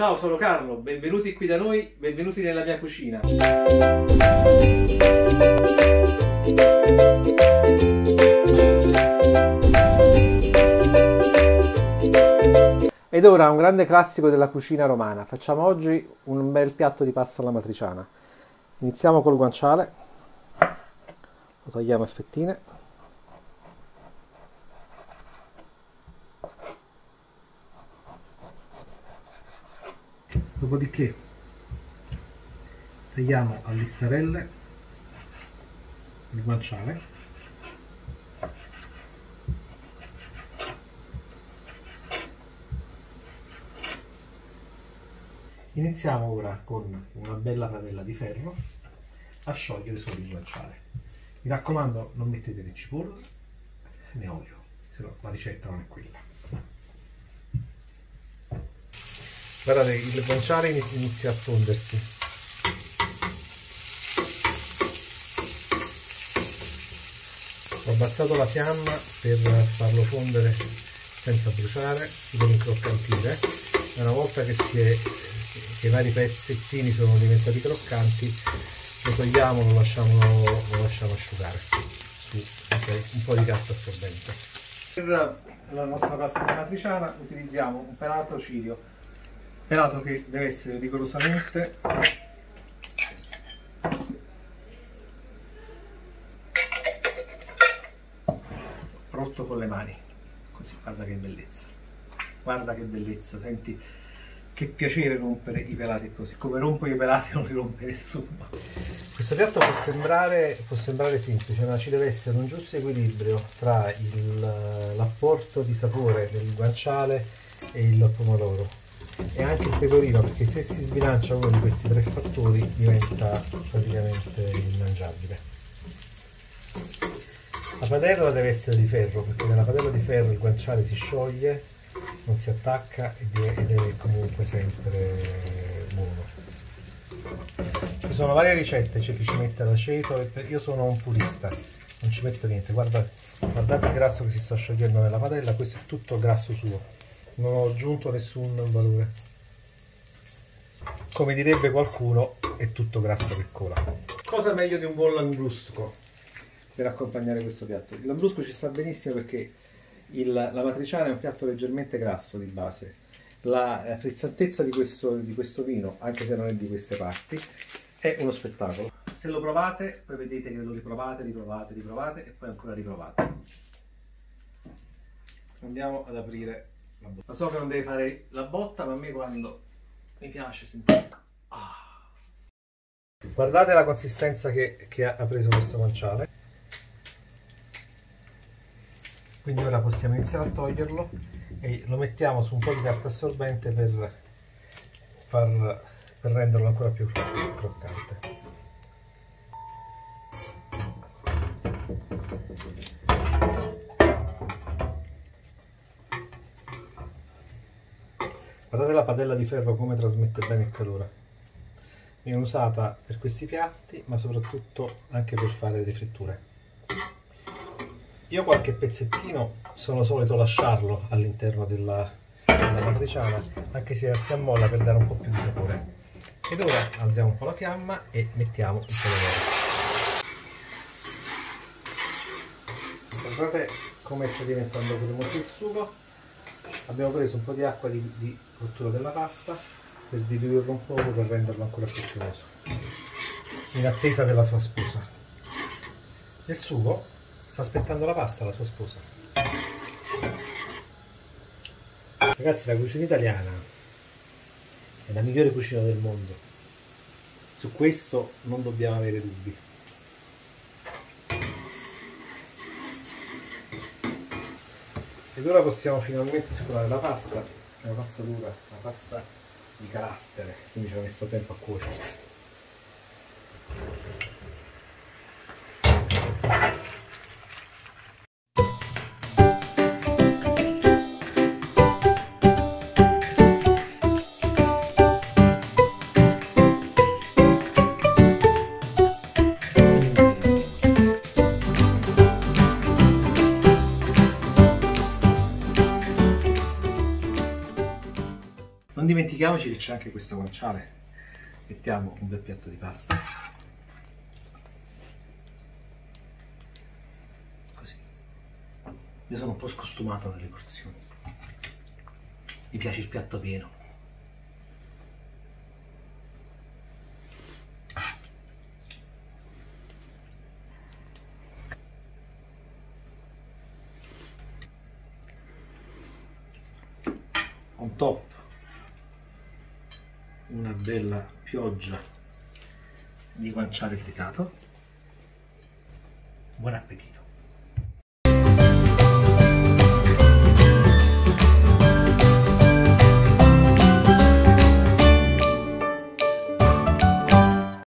Ciao, sono Carlo, benvenuti qui da noi, benvenuti nella mia cucina. Ed ora un grande classico della cucina romana. Facciamo oggi un bel piatto di pasta alla matriciana. Iniziamo col guanciale, lo tagliamo a fettine. Dopodiché tagliamo a listarelle il guanciale Iniziamo ora con una bella padella di ferro a sciogliere solo il guanciale. Mi raccomando non mettete né cipolla né olio, se no la ricetta non è quella. Guardate, il guanciale inizia a fondersi. Ho abbassato la fiamma per farlo fondere senza bruciare, si deve incroccantire. Una volta che è che i vari pezzettini sono diventati croccanti lo togliamo lo lasciamo, lo lasciamo asciugare su okay, un po' di carta assorbente per la nostra pasta matriciana utilizziamo un pelato cirio pelato che deve essere rigorosamente rotto con le mani così guarda che bellezza guarda che bellezza senti che piacere rompere i pelati così, come rompo i pelati non li rompe nessuno. Questo piatto può sembrare, può sembrare semplice, ma ci deve essere un giusto equilibrio tra l'apporto di sapore del guanciale e il pomodoro e anche il pecorino, perché se si sbilancia uno di questi tre fattori diventa praticamente immangiabile. La padella deve essere di ferro, perché nella padella di ferro il guanciale si scioglie non si attacca ed è, comunque sempre buono. Ci sono varie ricette c'è chi ci mette l'aceto io sono un purista non ci metto niente. Guardate, guardate il grasso che si sta sciogliendo nella padella questo è tutto grasso suo non ho aggiunto nessun valore come direbbe qualcuno è tutto grasso che cola cosa meglio di un buon lambrusco per accompagnare questo piatto il lambrusco ci sta benissimo perché il, la matriciana è un piatto leggermente grasso di base. La eh, frizzantezza di questo, di questo vino, anche se non è di queste parti, è uno spettacolo. Se lo provate, poi vedete che lo riprovate, riprovate, riprovate e poi ancora riprovate. Andiamo ad aprire botta. So che non deve fare la botta, ma a me quando mi piace sentire... Ah. Guardate la consistenza che, che ha preso questo guanciale. quindi ora possiamo iniziare a toglierlo e lo mettiamo su un po' di carta assorbente per, far, per renderlo ancora più croccante guardate la padella di ferro come trasmette bene il calore viene usata per questi piatti ma soprattutto anche per fare le fritture io qualche pezzettino sono solito lasciarlo all'interno della, della matriciana, anche se si ammolla per dare un po' più di sapore. Ed ora alziamo un po' la fiamma e mettiamo il pomodoro. Guardate come sta diventando cremoso il sugo. Abbiamo preso un po' di acqua di, di cottura della pasta per diluirlo un po' per renderlo ancora più cremoso in attesa della sua spusa. Il sugo Sta aspettando la pasta la sua sposa. Ragazzi, la cucina italiana è la migliore cucina del mondo. Su questo non dobbiamo avere dubbi. Ed ora possiamo finalmente scolare la pasta. È una pasta dura, una pasta di carattere, quindi ci ho messo tempo a cuocersi. Dimentichiamoci che c'è anche questo guanciale. Mettiamo un bel piatto di pasta. Così. Io sono un po' scostumato nelle porzioni. Mi piace il piatto pieno. on top una bella pioggia di guanciale tritato buon appetito